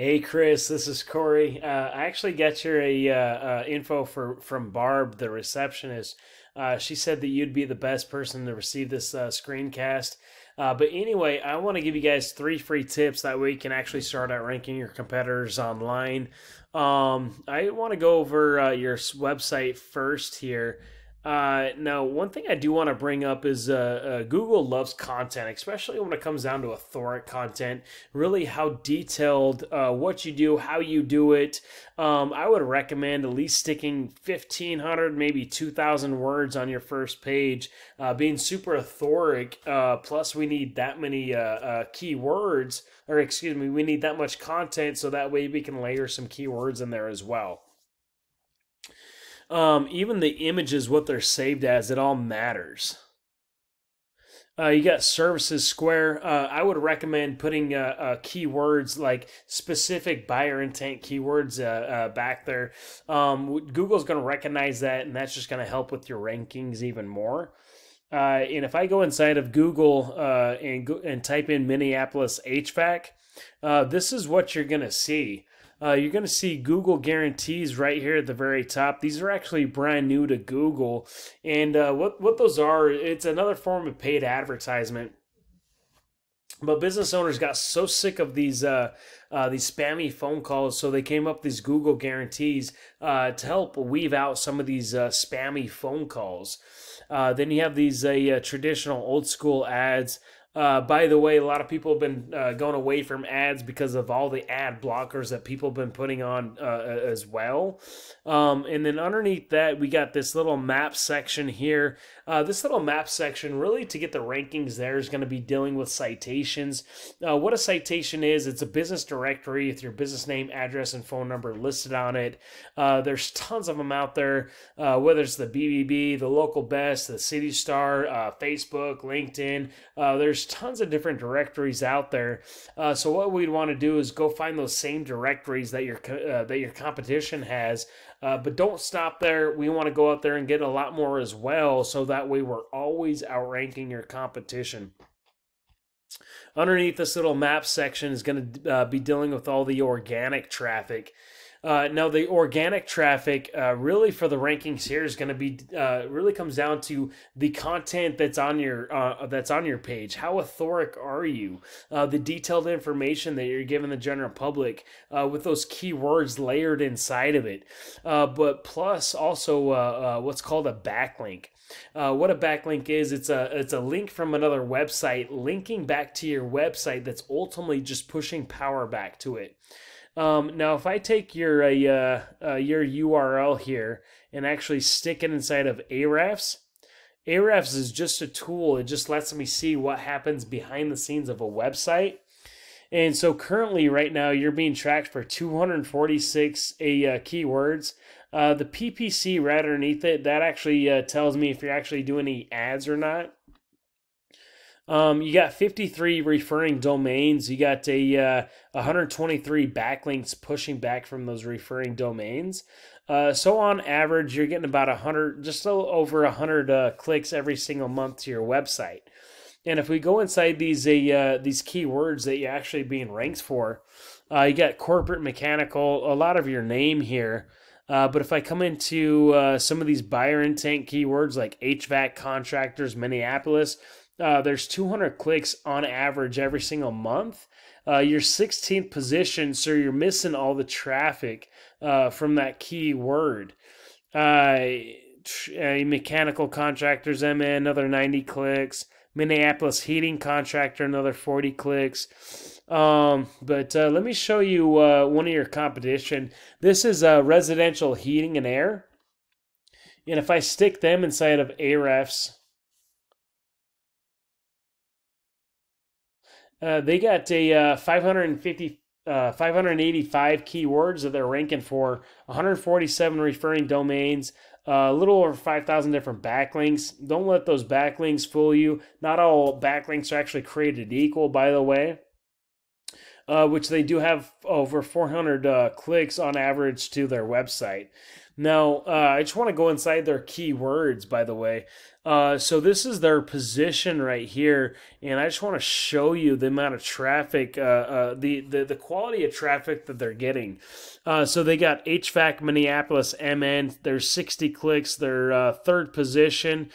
Hey Chris, this is Corey. Uh, I actually got your uh, uh, info for from Barb, the receptionist. Uh, she said that you'd be the best person to receive this uh, screencast. Uh, but anyway, I want to give you guys three free tips that way you can actually start out ranking your competitors online. Um, I want to go over your website first here. Uh, now, one thing I do want to bring up is uh, uh, Google loves content, especially when it comes down to authoric content. Really, how detailed uh, what you do, how you do it. Um, I would recommend at least sticking 1,500, maybe 2,000 words on your first page, uh, being super authoric. Uh, plus, we need that many keywords, or excuse me, we need that much content so that way we can layer some keywords in there as well. Um, even the images, what they're saved as, it all matters. Uh, you got services square. Uh, I would recommend putting uh, uh keywords like specific buyer intent keywords uh, uh, back there. Um, Google's going to recognize that, and that's just going to help with your rankings even more. Uh and if I go inside of Google uh and go, and type in Minneapolis HVAC, this is what you're going to see uh, you're going to see Google guarantees right here at the very top. These are actually brand new to Google. And uh, what, what those are, it's another form of paid advertisement. But business owners got so sick of these uh, uh, these spammy phone calls, so they came up with these Google guarantees uh, to help weave out some of these uh, spammy phone calls. Uh, then you have these uh, traditional old school ads uh, by the way, a lot of people have been uh, going away from ads because of all the ad blockers that people have been putting on uh, as well. Um, and then underneath that, we got this little map section here. Uh, this little map section, really to get the rankings there, is going to be dealing with citations. Uh, what a citation is, it's a business directory with your business name, address, and phone number listed on it. Uh, there's tons of them out there, whether it's the BBB, the local best, the City Star, Facebook, LinkedIn. there's there's tons of different directories out there. Uh, so what we'd want to do is go find those same directories that your uh, that your competition has. Uh, but don't stop there. We want to go out there and get a lot more as well, so that way we're always outranking your competition. Underneath this little map section is going to uh, be dealing with all the organic traffic. Uh, now the organic traffic, uh, really for the rankings here, is going to be uh, really comes down to the content that's on your uh, that's on your page. How authoric are you? Uh, the detailed information that you're giving the general public uh, with those keywords layered inside of it. but plus also what's called a backlink. What a backlink is, it's a it's a link from another website linking back to your website that's ultimately just pushing power back to it. Um, now, if I take your uh, uh, your URL here and actually stick it inside of Ahrefs, Ahrefs is just a tool. It just lets me see what happens behind the scenes of a website. And so currently, right now, you're being tracked for 246 a, uh, keywords. Uh, the PPC right underneath it, that actually uh, tells me if you're actually doing any ads or not. Um, you got 53 referring domains. You got a uh, 123 backlinks pushing back from those referring domains. Uh, so on average, you're getting about 100, just over 100 uh, clicks every single month to your website. And if we go inside these uh, these keywords that you're actually being ranked for, uh, you got corporate mechanical, a lot of your name here. Uh, but if I come into uh, some of these buyer intent keywords like HVAC contractors, Minneapolis, uh, there's 200 clicks on average every single month. Uh, you're 16th position, so you're missing all the traffic uh, from that key word. Uh, mechanical contractors, MN, another 90 clicks. Minneapolis heating contractor, another 40 clicks. Um, but uh, let me show you uh, one of your competition. This is residential heating and air. And if I stick them inside of Ahrefs, Uh, they got a uh, 550, uh, 585 keywords that they're ranking for, 147 referring domains, uh, a little over 5,000 different backlinks. Don't let those backlinks fool you. Not all backlinks are actually created equal, by the way. Uh, which they do have over 400 uh, clicks on average to their website. Now, uh, I just want to go inside their keywords, by the way. Uh, so this is their position right here, and I just want to show you the amount of traffic, uh, uh, the, the the quality of traffic that they're getting. Uh, so they got HVAC Minneapolis MN. There's 60 clicks. They're uh, third position.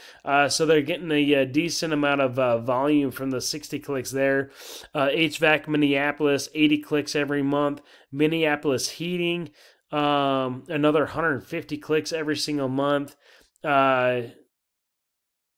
So they're getting a, a decent amount of volume from the 60 clicks there. HVAC Minneapolis 80 clicks every month. Minneapolis Heating um, another 150 clicks every single month. Uh,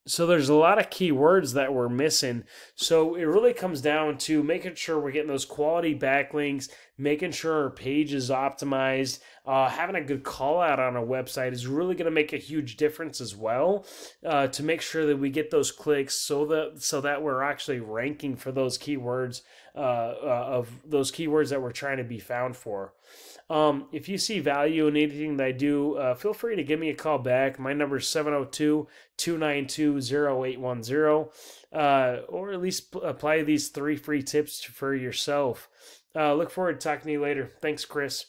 so there's a lot of keywords that we're missing. So it really comes down to making sure we're getting those quality backlinks, making sure our page is optimized, uh, having a good call out on a website is really going to make a huge difference as well. Uh, to make sure that we get those clicks, so that so that we're actually ranking for those keywords uh, uh of those keywords that we're trying to be found for. Um, if you see value in anything that I do, uh, feel free to give me a call back. My number is 702 292 0810, uh, or at least p- apply these three free tips for yourself. Uh, look forward to talking to you later. Thanks, Chris.